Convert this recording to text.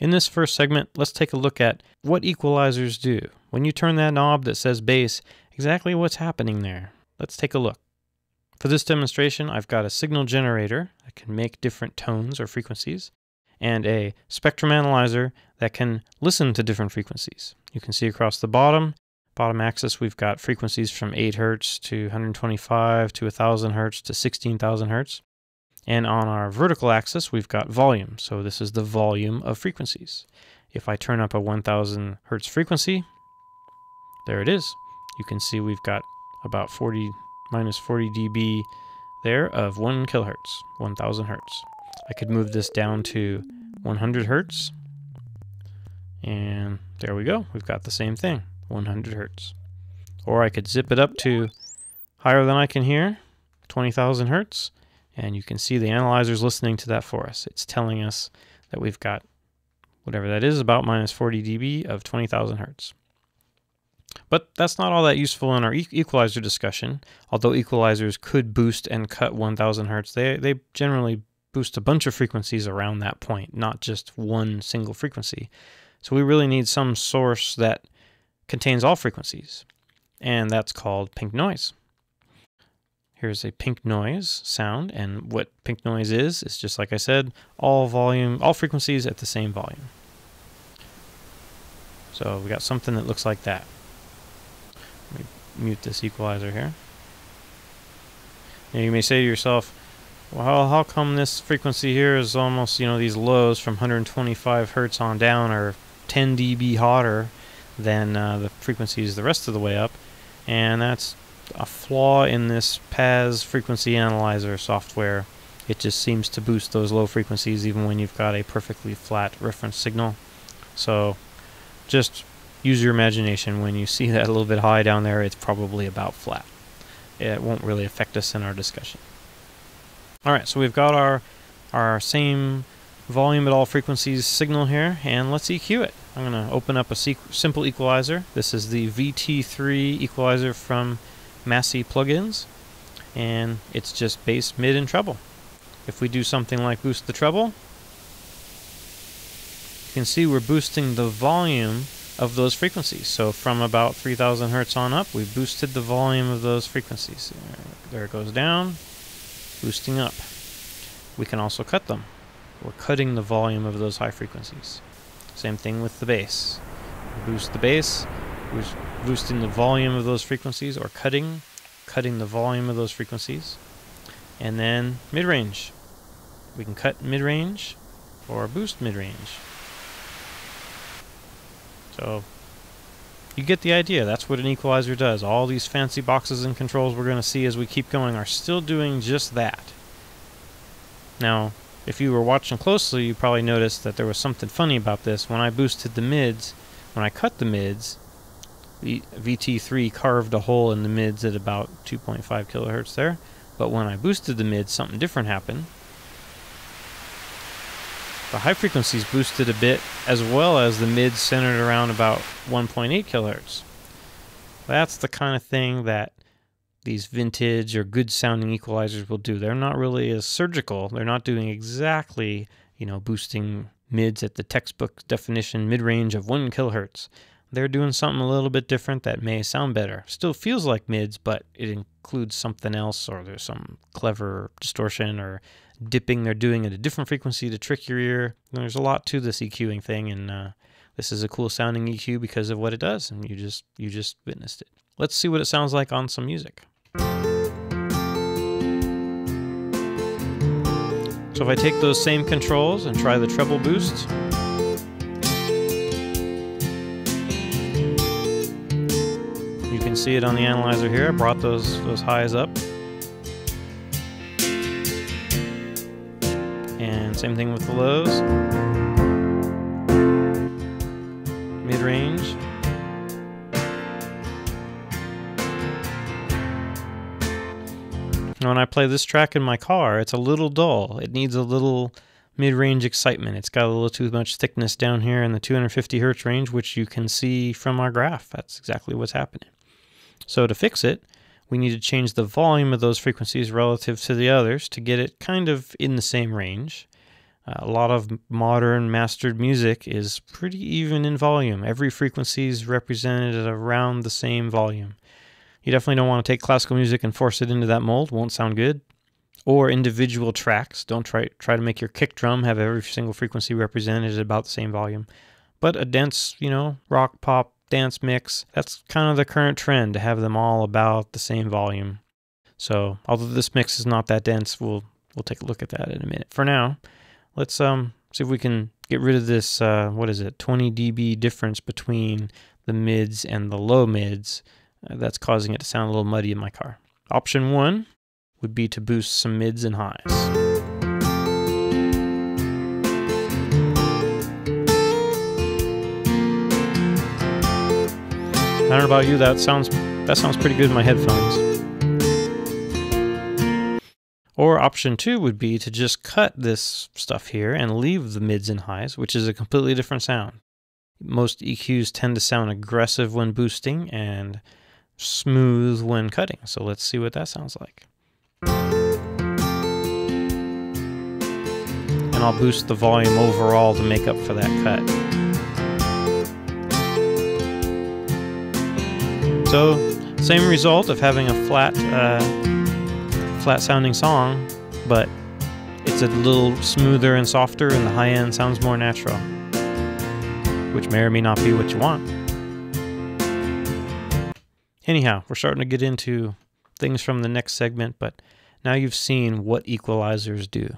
In this first segment, let's take a look at what equalizers do. When you turn that knob that says bass, exactly what's happening there. Let's take a look. For this demonstration, I've got a signal generator that can make different tones or frequencies, and a spectrum analyzer that can listen to different frequencies. You can see across the bottom, bottom axis, we've got frequencies from 8 hertz to 125 to 1000 hertz to 16,000 hertz. And on our vertical axis, we've got volume. So this is the volume of frequencies. If I turn up a 1000 hertz frequency, there it is. You can see we've got about 40 minus 40 dB there of 1 kilohertz, 1000 hertz. I could move this down to 100 hertz. And there we go. We've got the same thing, 100 hertz. Or I could zip it up to higher than I can hear, 20,000 hertz. And you can see the analyzer's listening to that for us. It's telling us that we've got whatever that is, about minus 40 dB of 20,000 hertz. But that's not all that useful in our equalizer discussion. Although equalizers could boost and cut 1000 hertz, they, they generally boost a bunch of frequencies around that point, not just one single frequency. So we really need some source that contains all frequencies, and that's called pink noise. Here's a pink noise sound, and what pink noise is, is just like I said, all volume, all frequencies at the same volume. So we got something that looks like that. Let me mute this equalizer here. Now you may say to yourself, well, how come this frequency here is almost, you know, these lows from 125 hertz on down are 10 dB hotter than uh, the frequencies the rest of the way up? And that's a flaw in this PAZ frequency analyzer software. It just seems to boost those low frequencies even when you've got a perfectly flat reference signal. So just use your imagination. When you see that a little bit high down there, it's probably about flat. It won't really affect us in our discussion. Alright, so we've got our, our same volume at all frequencies signal here, and let's EQ it. I'm going to open up a simple equalizer. This is the VT3 equalizer from Massey plugins, and it's just bass, mid, and treble. If we do something like boost the treble, you can see we're boosting the volume of those frequencies. So from about 3000 hertz on up, we boosted the volume of those frequencies. There it goes down, boosting up. We can also cut them. We're cutting the volume of those high frequencies. Same thing with the bass. Boost the bass, boosting the volume of those frequencies or cutting cutting the volume of those frequencies. And then mid-range. We can cut mid-range or boost mid-range. So you get the idea. That's what an equalizer does. All these fancy boxes and controls we're going to see as we keep going are still doing just that. Now if you were watching closely you probably noticed that there was something funny about this. When I boosted the mids when I cut the mids VT3 carved a hole in the mids at about 2.5 kilohertz there. But when I boosted the mids, something different happened. The high frequencies boosted a bit, as well as the mids centered around about 1.8 kilohertz. That's the kind of thing that these vintage or good sounding equalizers will do. They're not really as surgical. They're not doing exactly, you know, boosting mids at the textbook definition mid range of 1 kilohertz they're doing something a little bit different that may sound better. Still feels like mids, but it includes something else, or there's some clever distortion or dipping they're doing at a different frequency to trick your ear. There's a lot to this EQing thing, and uh, this is a cool sounding EQ because of what it does, and you just you just witnessed it. Let's see what it sounds like on some music. So if I take those same controls and try the treble boost, see it on the analyzer here. I brought those, those highs up. And same thing with the lows. Mid-range. When I play this track in my car, it's a little dull. It needs a little mid-range excitement. It's got a little too much thickness down here in the 250 hertz range, which you can see from our graph. That's exactly what's happening. So to fix it, we need to change the volume of those frequencies relative to the others to get it kind of in the same range. Uh, a lot of modern mastered music is pretty even in volume. Every frequency is represented at around the same volume. You definitely don't want to take classical music and force it into that mold, won't sound good. Or individual tracks. Don't try try to make your kick drum have every single frequency represented at about the same volume. But a dense, you know, rock pop dance mix, that's kind of the current trend to have them all about the same volume. So, although this mix is not that dense, we'll we'll take a look at that in a minute. For now, let's um see if we can get rid of this uh, what is it 20 dB difference between the mids and the low mids uh, that's causing it to sound a little muddy in my car. Option one would be to boost some mids and highs. I don't know about you, that sounds that sounds pretty good in my headphones. Or option two would be to just cut this stuff here and leave the mids and highs, which is a completely different sound. Most EQs tend to sound aggressive when boosting and smooth when cutting. So let's see what that sounds like. And I'll boost the volume overall to make up for that cut. So, same result of having a flat uh, flat sounding song, but it's a little smoother and softer, and the high end sounds more natural, which may or may not be what you want. Anyhow, we're starting to get into things from the next segment, but now you've seen what equalizers do.